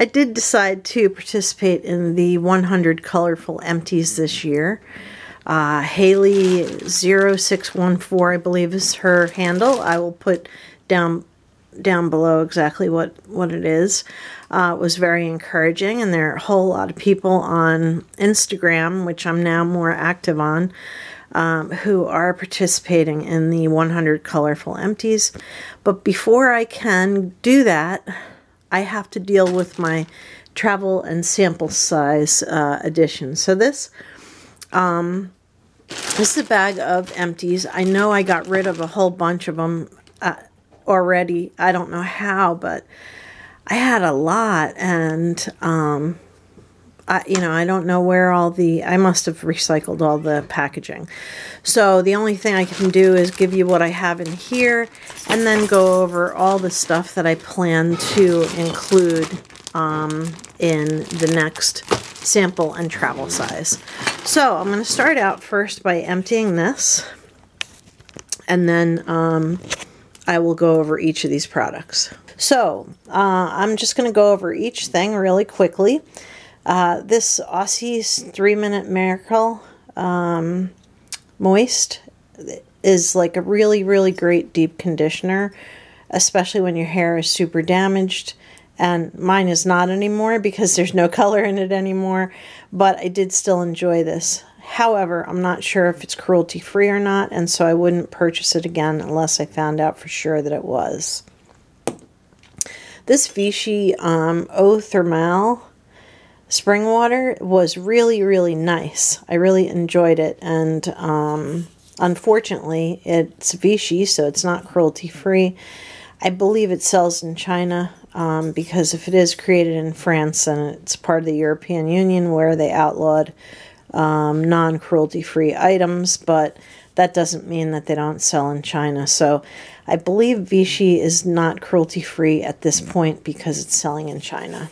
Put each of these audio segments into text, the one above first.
I did decide to participate in the 100 colorful empties this year. Uh, Haley 0614, I believe, is her handle. I will put down down below exactly what, what it is. Uh, it was very encouraging, and there are a whole lot of people on Instagram, which I'm now more active on, um, who are participating in the 100 colorful empties. But before I can do that, I have to deal with my travel and sample size uh, edition. So this, um, this is a bag of empties. I know I got rid of a whole bunch of them uh, already. I don't know how, but I had a lot, and um, I, you know, I don't know where all the, I must have recycled all the packaging. So the only thing I can do is give you what I have in here and then go over all the stuff that I plan to include um, in the next sample and travel size. So I'm going to start out first by emptying this and then um, I will go over each of these products. So uh, I'm just going to go over each thing really quickly. Uh, this Aussie's 3 Minute Miracle um, Moist is like a really, really great deep conditioner, especially when your hair is super damaged. And mine is not anymore because there's no color in it anymore, but I did still enjoy this. However, I'm not sure if it's cruelty free or not, and so I wouldn't purchase it again unless I found out for sure that it was. This Vichy um, Eau Thermale spring water was really, really nice. I really enjoyed it. And um, unfortunately, it's Vichy, so it's not cruelty free. I believe it sells in China um, because if it is created in France, then it's part of the European Union where they outlawed um, non cruelty free items. But that doesn't mean that they don't sell in China. So I believe Vichy is not cruelty free at this point because it's selling in China.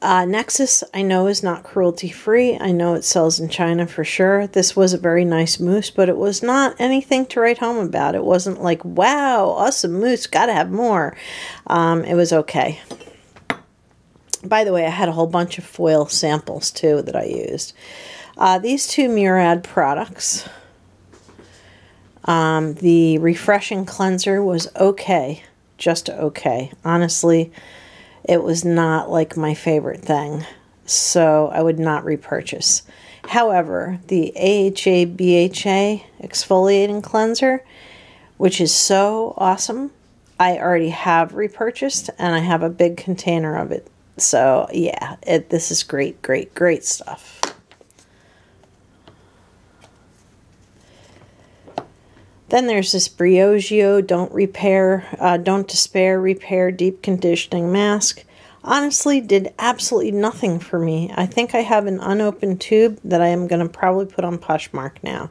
Uh, Nexxus, I know, is not cruelty free. I know it sells in China for sure. This was a very nice mousse, but it was not anything to write home about. It wasn't like, wow, awesome mousse, gotta have more. Um, it was okay. By the way, I had a whole bunch of foil samples too that I used. Uh, these two Murad products, um, the refreshing cleanser was okay, just okay. Honestly, it was not like my favorite thing, so I would not repurchase. However, the AHA BHA exfoliating cleanser, which is so awesome, I already have repurchased and I have a big container of it. So, yeah, it, this is great, great, great stuff. Then there's this Briogeo Don't Repair, uh, Don't Despair Repair Deep Conditioning Mask. Honestly, did absolutely nothing for me. I think I have an unopened tube that I am going to probably put on Poshmark now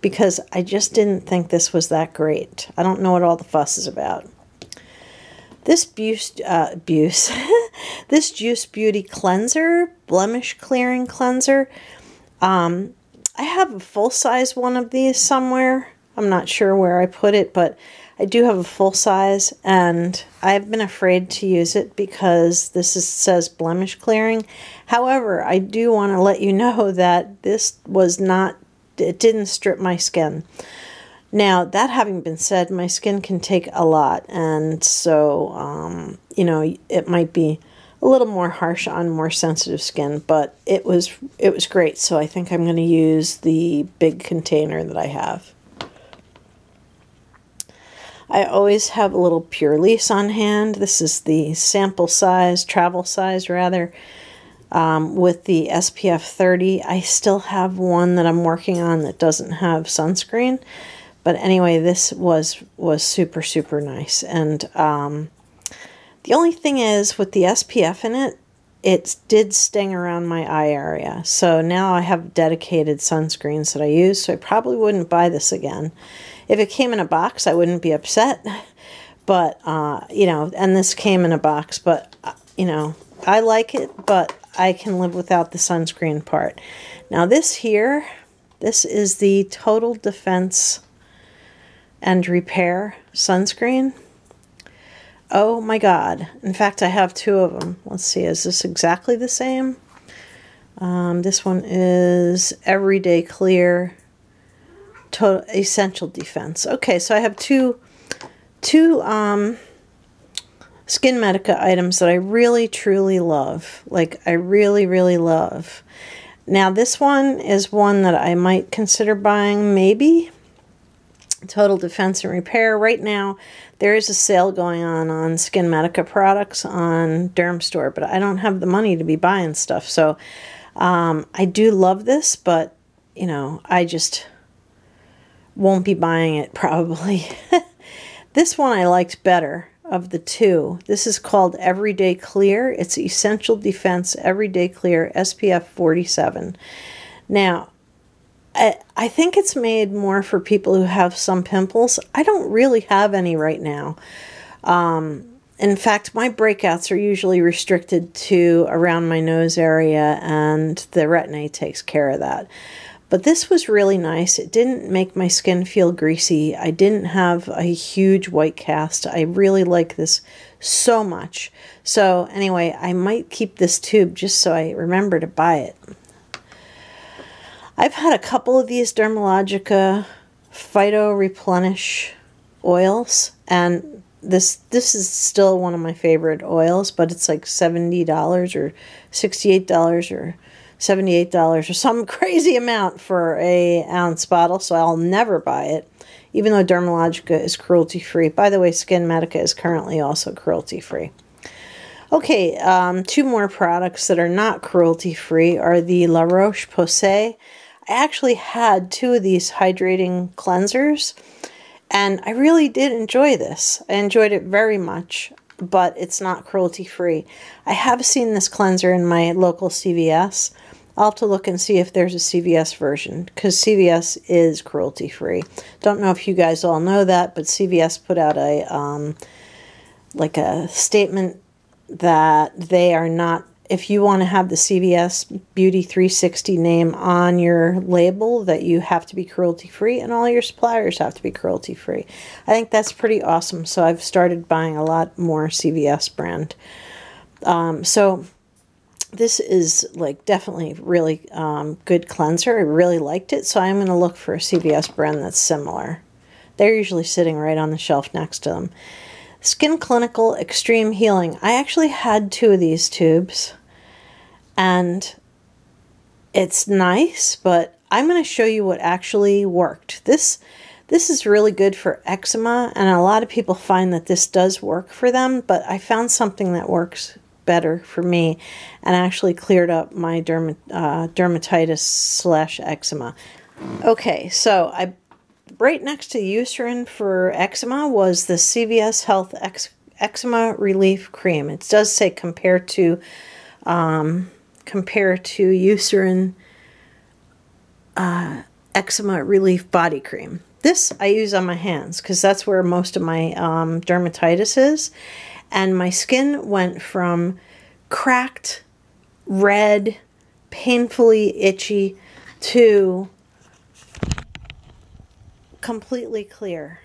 because I just didn't think this was that great. I don't know what all the fuss is about. This Buse, uh, this Juice Beauty Cleanser, Blemish Clearing Cleanser, um, I have a full-size one of these somewhere. I'm not sure where I put it, but I do have a full size and I've been afraid to use it because this is, says blemish clearing. However, I do want to let you know that this was not, it didn't strip my skin. Now, that having been said, my skin can take a lot, and so, um, you know, it might be a little more harsh on more sensitive skin, but it was it was great. So I think I'm going to use the big container that I have. I always have a little Purlisse on hand. This is the sample size, travel size rather, um, with the SPF 30. I still have one that I'm working on that doesn't have sunscreen. But anyway, this was, was super, super nice. And um, the only thing is with the SPF in it, it did sting around my eye area. So now I have dedicated sunscreens that I use, so I probably wouldn't buy this again. If it came in a box, I wouldn't be upset. But, uh, you know, and this came in a box, but, uh, you know, I like it, but I can live without the sunscreen part. Now, this here, this is the Total Defense and Repair sunscreen. Oh my god. In fact, I have two of them. Let's see, is this exactly the same? Um, this one is Everyday Clear Total Essential Defense. Okay, so I have two two um, Skin Medica items that I really truly love. Like I really really love. Now this one is one that I might consider buying maybe. Total Defense and Repair. Right now, there is a sale going on on Skin Medica products on Dermstore, but I don't have the money to be buying stuff. So um, I do love this, but you know, I just won't be buying it probably. this one I liked better of the two. This is called Everyday Clear. It's Essential Defense Everyday Clear SPF 47. Now, I, I think it's made more for people who have some pimples. I don't really have any right now. Um, in fact, my breakouts are usually restricted to around my nose area, and the Retin-A takes care of that. But this was really nice. It didn't make my skin feel greasy. I didn't have a huge white cast. I really like this so much. So anyway, I might keep this tube just so I remember to buy it. I've had a couple of these Dermalogica Phyto Replenish oils, and this this is still one of my favorite oils, but it's like $70 or $68 or $78 or some crazy amount for a ounce bottle, so I'll never buy it, even though Dermalogica is cruelty-free. By the way, Skin Medica is currently also cruelty-free. Okay, um, two more products that are not cruelty-free are the La Roche-Posay. I actually had two of these hydrating cleansers, and I really did enjoy this. I enjoyed it very much, but it's not cruelty-free. I have seen this cleanser in my local CVS, I'll have to look and see if there's a CVS version because CVS is cruelty free. Don't know if you guys all know that, but CVS put out a um, like a statement that they are not. If you want to have the CVS Beauty 360 name on your label, that you have to be cruelty free, and all your suppliers have to be cruelty free. I think that's pretty awesome. So I've started buying a lot more CVS brand. Um, so this is like definitely really um, good cleanser. I really liked it, so I'm going to look for a CVS brand that's similar. They're usually sitting right on the shelf next to them. Skin Clinical Extreme Healing. I actually had two of these tubes, and it's nice, but I'm going to show you what actually worked. This this is really good for eczema, and a lot of people find that this does work for them, but I found something that works better for me and actually cleared up my uh, dermatitis slash eczema. Okay, so I right next to Eucerin for eczema was the CVS Health Ex, Eczema Relief Cream. It does say compared to um, compare to Eucerin uh, Eczema Relief Body Cream. This I use on my hands because that's where most of my um, dermatitis is and my skin went from cracked, red, painfully itchy to completely clear.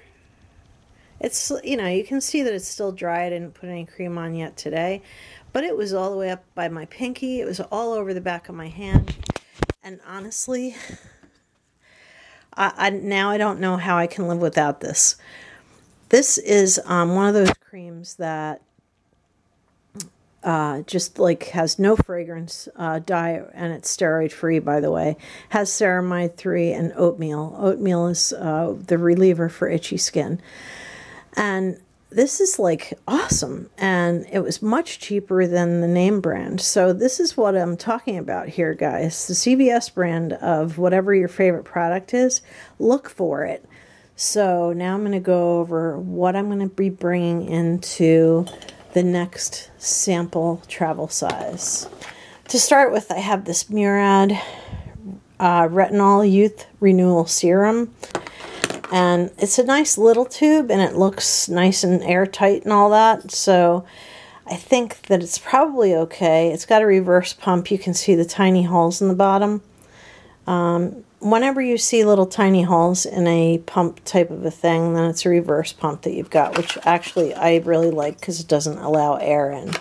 It's, you know, you can see that it's still dry. I didn't put any cream on yet today, but it was all the way up by my pinky. It was all over the back of my hand. And honestly, I, I now I don't know how I can live without this. This is um, one of those creams that uh, just like has no fragrance uh, dye and it's steroid free by the way. Has ceramide 3 and oatmeal. Oatmeal is uh, the reliever for itchy skin. And this is like awesome and it was much cheaper than the name brand. So this is what i'm talking about here guys. The cvs brand of whatever your favorite product is look for it so now I'm going to go over what I'm going to be bringing into the next sample travel size. To start with, I have this Murad uh, Retinol Youth Renewal Serum. And it's a nice little tube and it looks nice and airtight and all that. So I think that it's probably okay. It's got a reverse pump. You can see the tiny holes in the bottom. Um, whenever you see little tiny holes in a pump type of a thing, then it's a reverse pump that you've got, which actually I really like because it doesn't allow air in.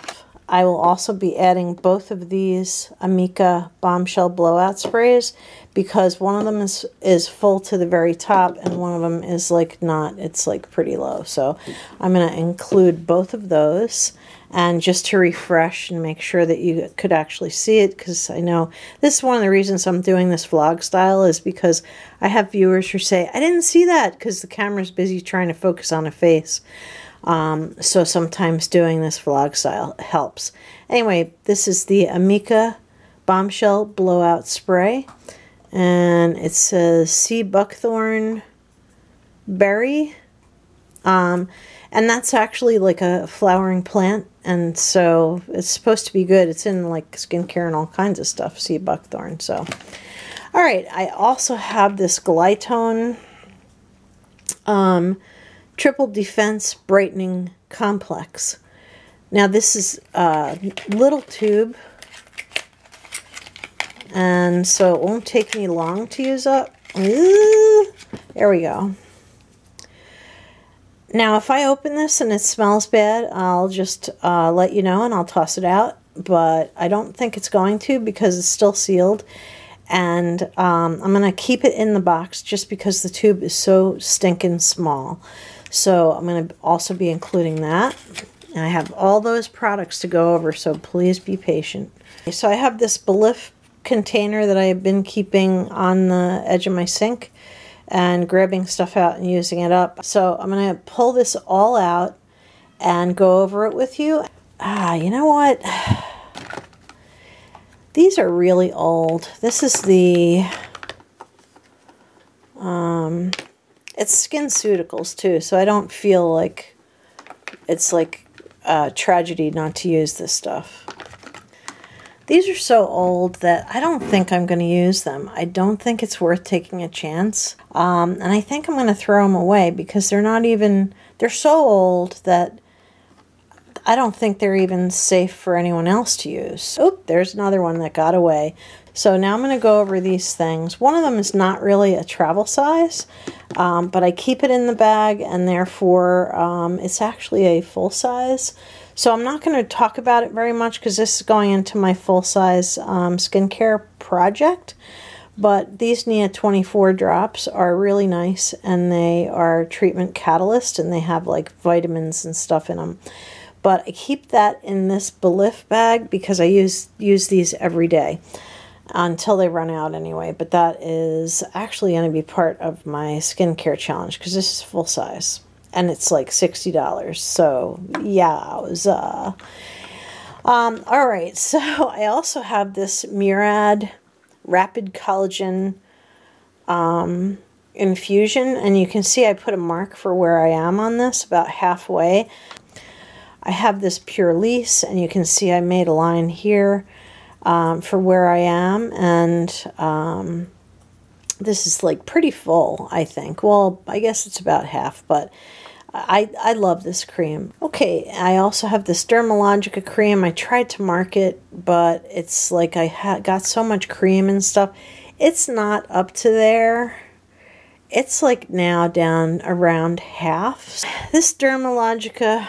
I will also be adding both of these Amika bombshell blowout sprays because one of them is, is full to the very top and one of them is like not, it's like pretty low. So I'm going to include both of those and just to refresh and make sure that you could actually see it because I know this is one of the reasons I'm doing this vlog style is because I have viewers who say, I didn't see that because the camera's busy trying to focus on a face. Um, so sometimes doing this vlog style helps. Anyway, this is the Amika Bombshell Blowout Spray. And it says Sea Buckthorn Berry. Um, and that's actually like a flowering plant. And so it's supposed to be good. It's in like skincare and all kinds of stuff, sea buckthorn. So, all right. I also have this Glytone um, Triple Defense Brightening Complex. Now this is a little tube. And so it won't take me long to use up. Ooh, there we go. Now, if I open this and it smells bad, I'll just uh, let you know and I'll toss it out. But I don't think it's going to because it's still sealed. And um, I'm going to keep it in the box just because the tube is so stinking small. So I'm going to also be including that. And I have all those products to go over, so please be patient. So I have this Belif container that I have been keeping on the edge of my sink and grabbing stuff out and using it up. So I'm going to pull this all out and go over it with you. Ah, you know what? These are really old. This is the, um, it's SkinCeuticals too, so I don't feel like it's like a tragedy not to use this stuff. These are so old that I don't think I'm going to use them. I don't think it's worth taking a chance. Um, and I think I'm going to throw them away because they're not even, they're so old that I don't think they're even safe for anyone else to use. Oh, there's another one that got away. So now I'm going to go over these things. One of them is not really a travel size, um, but I keep it in the bag and therefore um, it's actually a full size. So I'm not going to talk about it very much because this is going into my full-size um, skincare project. But these Nia 24 drops are really nice and they are treatment catalyst and they have like vitamins and stuff in them. But I keep that in this Belif bag because I use use these every day until they run out anyway. But that is actually going to be part of my skincare challenge because this is full size and it's like $60. So, uh, um, all right. So, I also have this Murad Rapid Collagen, um, infusion, and you can see I put a mark for where I am on this, about halfway. I have this Purlisse, and you can see I made a line here um, for where I am, and um, this is like pretty full, I think. Well, I guess it's about half, but I, I love this cream. Okay, I also have this Dermalogica cream. I tried to mark it, but it's like I got so much cream and stuff. It's not up to there. It's like now down around half. This Dermalogica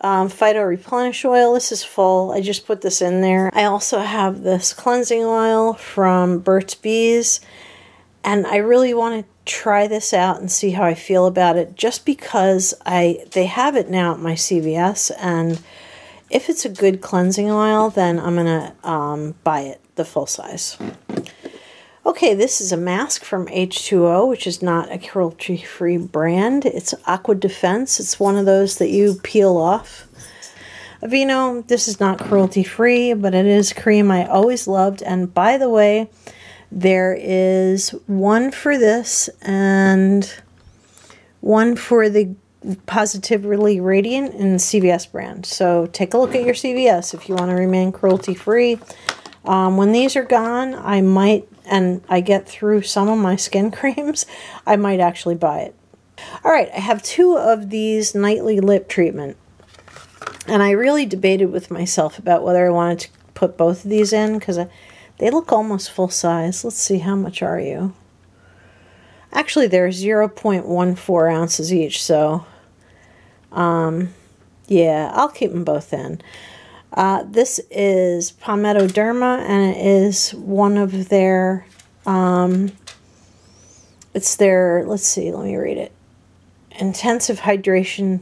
um, Phyto Replenish Oil, this is full. I just put this in there. I also have this cleansing oil from Burt's Bees. And I really want to try this out and see how I feel about it just because I they have it now at my CVS and if it's a good cleansing oil then I'm gonna um, buy it the full size. Okay this is a mask from H2O which is not a cruelty free brand. It's Aqua Defense. It's one of those that you peel off. Aveeno this is not cruelty free but it is cream I always loved and by the way there is one for this and one for the Positively Radiant in CVS brand. So take a look at your CVS if you want to remain cruelty free. Um, when these are gone, I might, and I get through some of my skin creams, I might actually buy it. All right, I have two of these nightly lip treatment. And I really debated with myself about whether I wanted to put both of these in because They look almost full size. Let's see, how much are you? Actually, they're 0.14 ounces each, so um, yeah, I'll keep them both in. Uh, this is Palmetto Derma, and it is one of their, um, it's their, let's see, let me read it. Intensive hydration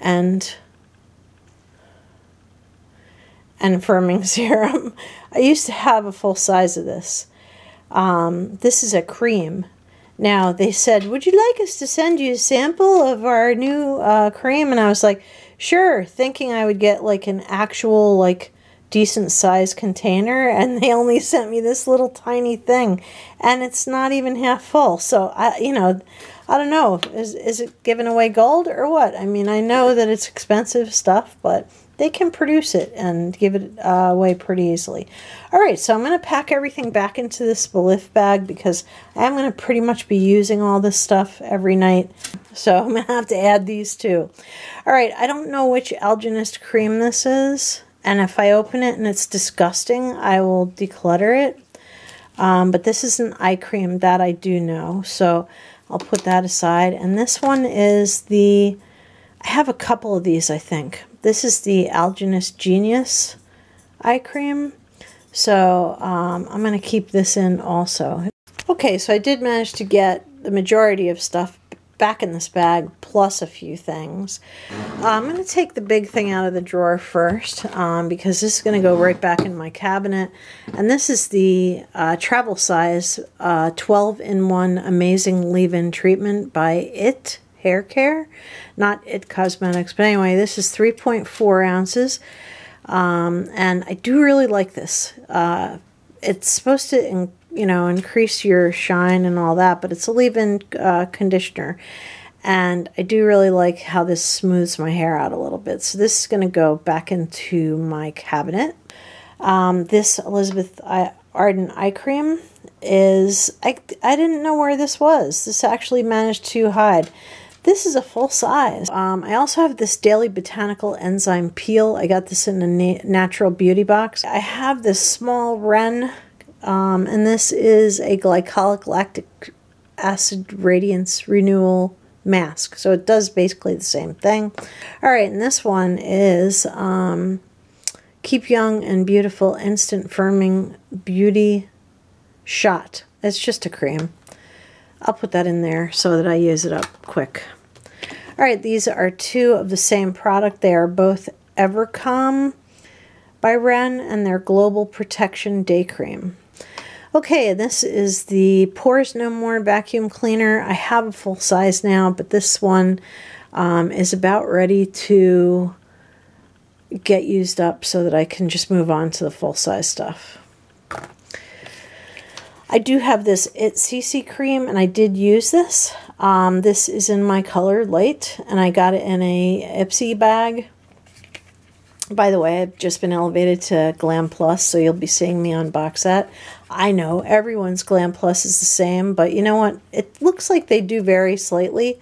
and and firming serum. I used to have a full size of this. Um, this is a cream. Now, they said, would you like us to send you a sample of our new uh, cream? And I was like, sure, thinking I would get like an actual, like, decent size container. And they only sent me this little tiny thing. And it's not even half full. So, I, you know, I don't know. Is, is it giving away gold or what? I mean, I know that it's expensive stuff, but they can produce it and give it uh, away pretty easily. All right, so I'm going to pack everything back into this Belif bag because I'm going to pretty much be using all this stuff every night. So I'm going to have to add these too. All right, I don't know which Algenist cream this is. And if I open it and it's disgusting, I will declutter it. Um, but this is an eye cream that I do know. So I'll put that aside. And this one is the, I have a couple of these, I think. This is the Algenist Genius eye cream. So um, I'm going to keep this in also. Okay, so I did manage to get the majority of stuff back in this bag, plus a few things. Uh, I'm going to take the big thing out of the drawer first, um, because this is going to go right back in my cabinet. And this is the uh, travel size 12-in-1 uh, Amazing Leave-In Treatment by IT hair care, not It Cosmetics. But anyway, this is 3.4 ounces. Um, and I do really like this. Uh, it's supposed to, you know, increase your shine and all that, but it's a leave-in uh, conditioner. And I do really like how this smooths my hair out a little bit. So this is going to go back into my cabinet. Um, this Elizabeth Arden eye cream is, I, I didn't know where this was. This actually managed to hide. This is a full size. Um, I also have this Daily Botanical Enzyme Peel. I got this in a na natural beauty box. I have this small Ren, um, and this is a glycolic lactic acid radiance renewal mask. So it does basically the same thing. All right, and this one is um, Keep Young and Beautiful Instant Firming Beauty Shot. It's just a cream. I'll put that in there so that I use it up quick. All right, these are two of the same product. They are both Evercalm by Ren and their Global Protection Day Cream. Okay, this is the Pores No More Vacuum Cleaner. I have a full size now, but this one um, is about ready to get used up so that I can just move on to the full size stuff. I do have this It CC cream, and I did use this. Um, this is in my color light, and I got it in a Ipsy bag. By the way, I've just been elevated to Glam Plus, so you'll be seeing me unbox that. I know everyone's Glam Plus is the same, but you know what? It looks like they do vary slightly.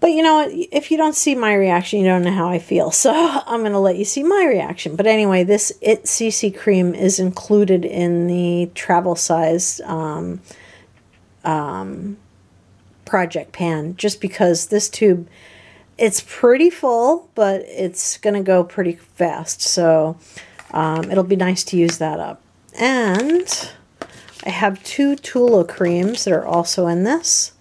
But you know? If you don't see my reaction, you don't know how I feel. So I'm going to let you see my reaction. But anyway, this It CC cream is included in the travel size um, um, project pan just because this tube, it's pretty full, but it's going to go pretty fast. So um, it'll be nice to use that up. And I have two Tula creams that are also in this.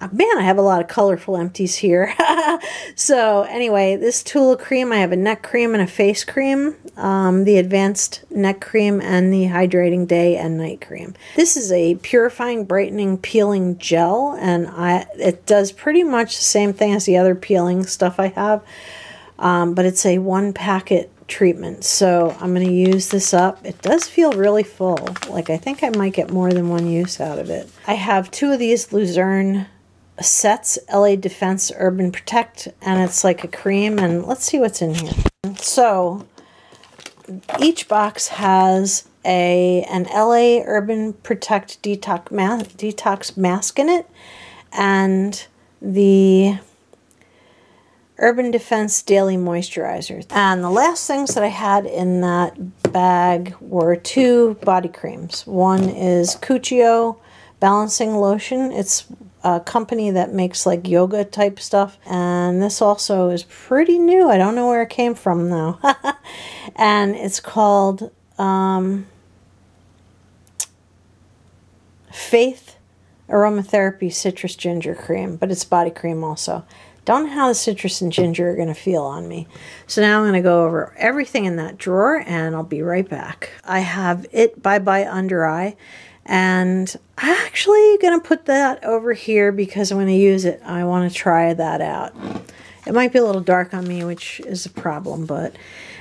Man, I have a lot of colorful empties here. so anyway, this Tula cream, I have a neck cream and a face cream, um, the advanced neck cream and the hydrating day and night cream. This is a purifying, brightening, peeling gel, and I it does pretty much the same thing as the other peeling stuff I have, um, but it's a one packet treatment. So I'm going to use this up. It does feel really full. Like I think I might get more than one use out of it. I have two of these Luzern sets LA Defense Urban Protect and it's like a cream and let's see what's in here. So each box has a an LA Urban Protect detox ma detox mask in it and the Urban Defense Daily Moisturizer. And the last things that I had in that bag were two body creams. One is Cuccio Balancing Lotion. It's a company that makes like yoga type stuff. And this also is pretty new. I don't know where it came from though. and it's called um, Faith Aromatherapy Citrus Ginger Cream, but it's body cream also. Don't know how the citrus and ginger are going to feel on me. So now I'm going to go over everything in that drawer and I'll be right back. I have It Bye Bye Under Eye and I'm actually going to put that over here because I'm going to use it. I want to try that out. It might be a little dark on me, which is a problem, but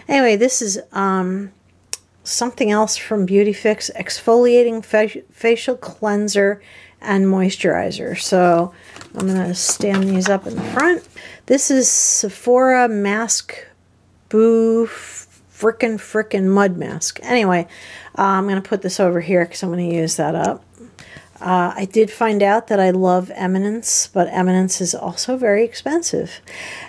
anyway, this is um, something else from Beauty Fix, exfoliating facial cleanser and moisturizer. So I'm going to stand these up in the front. This is Sephora Mask Boo Frickin' Frickin' Mud Mask. Anyway, uh, I'm going to put this over here because I'm going to use that up. Uh, I did find out that I love Eminence, but Eminence is also very expensive.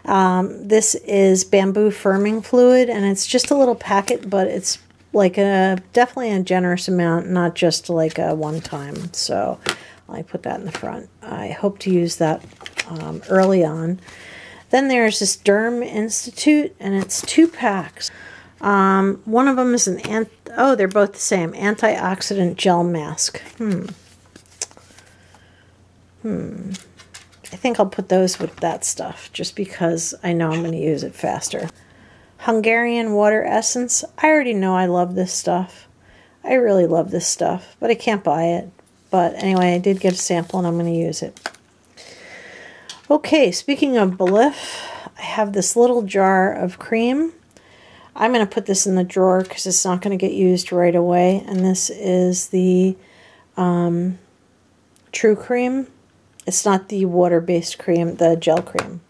Um, this is bamboo firming fluid, and it's just a little packet, but it's like a definitely a generous amount, not just like a one time. So I put that in the front. I hope to use that um, early on. Then there's this Derm Institute, and it's two packs. Um, one of them is an ant. Oh, they're both the same antioxidant gel mask. Hmm. Hmm. I think I'll put those with that stuff just because I know I'm going to use it faster. Hungarian water essence. I already know I love this stuff. I really love this stuff, but I can't buy it. But anyway, I did get a sample and I'm going to use it. Okay, speaking of Belif, I have this little jar of cream. I'm going to put this in the drawer because it's not going to get used right away. And this is the um, True Cream. It's not the water-based cream, the gel cream.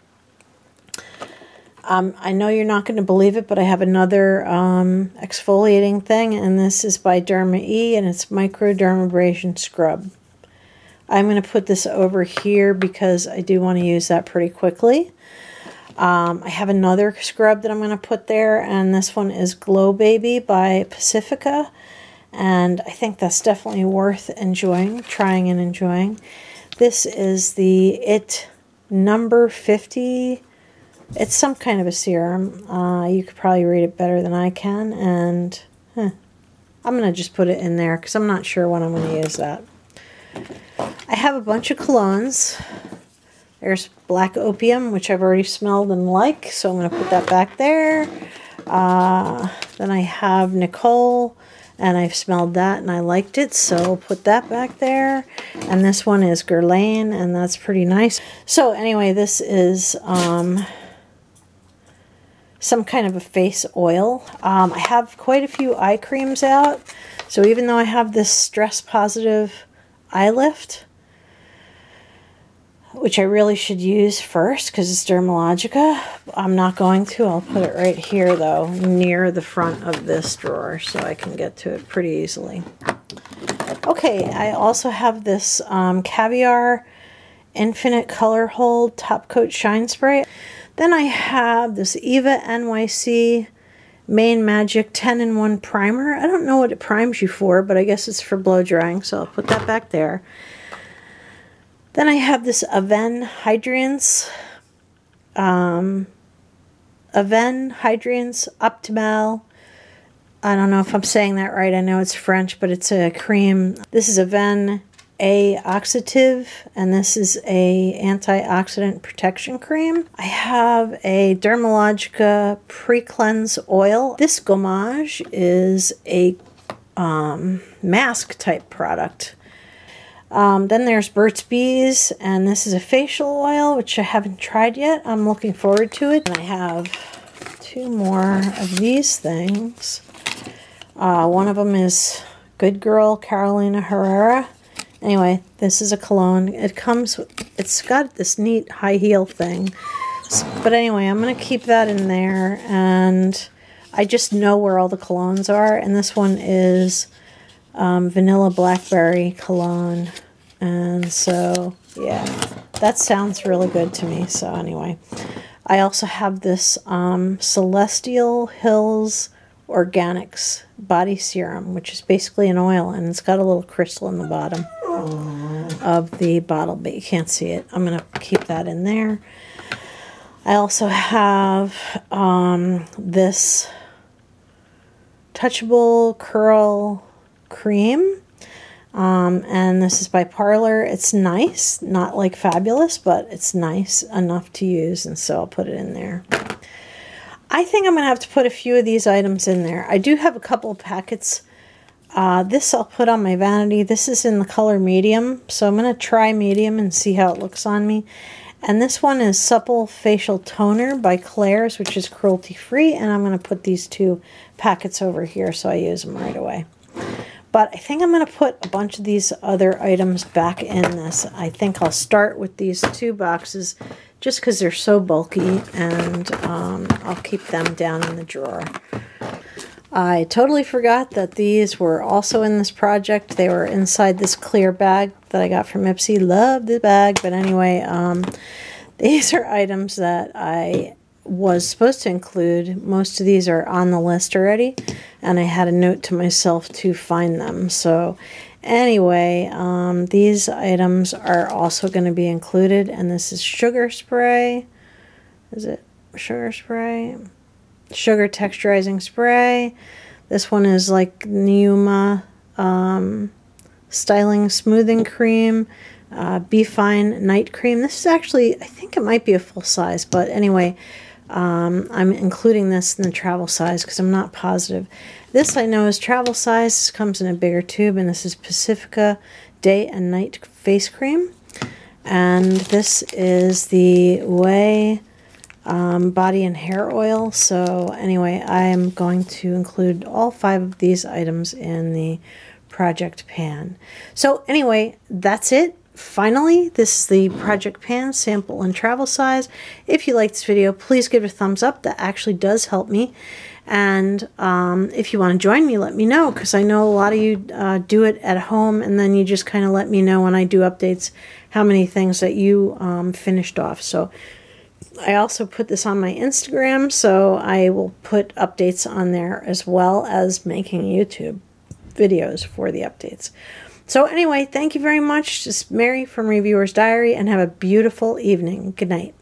Um, I know you're not going to believe it, but I have another um, exfoliating thing, and this is by Derma E, and it's Microdermabrasion Scrub. I'm going to put this over here because I do want to use that pretty quickly. Um, I have another scrub that I'm going to put there, and this one is Glow Baby by Pacifica, and I think that's definitely worth enjoying, trying and enjoying. This is the It number 50 it's some kind of a serum. Uh, you could probably read it better than I can, and huh, I'm going to just put it in there because I'm not sure when I'm going to use that. I have a bunch of colognes. There's Black Opium, which I've already smelled and like, so I'm going to put that back there. Uh, then I have Nicole, and I've smelled that and I liked it, so put that back there. And this one is Guerlain, and that's pretty nice. So anyway, this is... Um, some kind of a face oil. Um, I have quite a few eye creams out. So even though I have this stress positive eye lift, which I really should use first because it's Dermalogica, I'm not going to. I'll put it right here though, near the front of this drawer so I can get to it pretty easily. Okay, I also have this um, Caviar Infinite Color Hold Top Coat Shine Spray. Then I have this Eva NYC Mane Magic 10 in 1 primer. I don't know what it primes you for, but I guess it's for blow drying, so I'll put that back there. Then I have this Avène Hydrance, um, Avène Hydrance Optimal. I don't know if I'm saying that right. I know it's French, but it's a cream. This is Avène a oxidative and this is a antioxidant protection cream. I have a Dermalogica pre-cleanse oil. This gommage is a um, mask type product. Um, then there's Burt's Bees, and this is a facial oil, which I haven't tried yet. I'm looking forward to it. And I have two more of these things. Uh, one of them is Good Girl Carolina Herrera. Anyway, this is a cologne. It comes, it's got this neat high heel thing. But anyway, I'm going to keep that in there. And I just know where all the colognes are. And this one is um, Vanilla Blackberry Cologne. And so, yeah, that sounds really good to me. So anyway, I also have this um, Celestial Hills Organics body serum, which is basically an oil, and it's got a little crystal in the bottom of the bottle, but you can't see it. I'm going to keep that in there. I also have um, this touchable curl cream um, and this is by Parlor. It's nice, not like fabulous, but it's nice enough to use, and so I'll put it in there. I think I'm going to have to put a few of these items in there. I do have a couple of packets. Uh, this I'll put on my vanity. This is in the color medium, so I'm going to try medium and see how it looks on me. And this one is Supple Facial Toner by Klairs, which is cruelty-free, and I'm going to put these two packets over here so I use them right away. But I think I'm going to put a bunch of these other items back in this. I think I'll start with these two boxes just because they're so bulky and um, I'll keep them down in the drawer. I totally forgot that these were also in this project. They were inside this clear bag that I got from Ipsy. Love the bag. But anyway, um, these are items that I was supposed to include. Most of these are on the list already, and I had a note to myself to find them. So, anyway, um, these items are also going to be included, and this is sugar spray. Is it sugar spray? Sugar texturizing spray. This one is like Neuma um, styling smoothing cream. Uh, Be Fine night cream. This is actually, I think it might be a full size, but anyway, um, I'm including this in the travel size because I'm not positive. This I know is travel size. This comes in a bigger tube, and this is Pacifica Day and Night Face Cream. And this is the Ouai um, Body and Hair Oil. So anyway, I am going to include all five of these items in the project pan. So anyway, that's it finally, this is the Project Pan sample and travel size. If you like this video, please give it a thumbs up. That actually does help me. And um, if you want to join me, let me know because I know a lot of you uh, do it at home and then you just kind of let me know when I do updates how many things that you um, finished off. So I also put this on my Instagram, so I will put updates on there as well as making YouTube videos for the updates. So, anyway, thank you very much. Just Mary from Reviewer's Diary, and have a beautiful evening. Good night.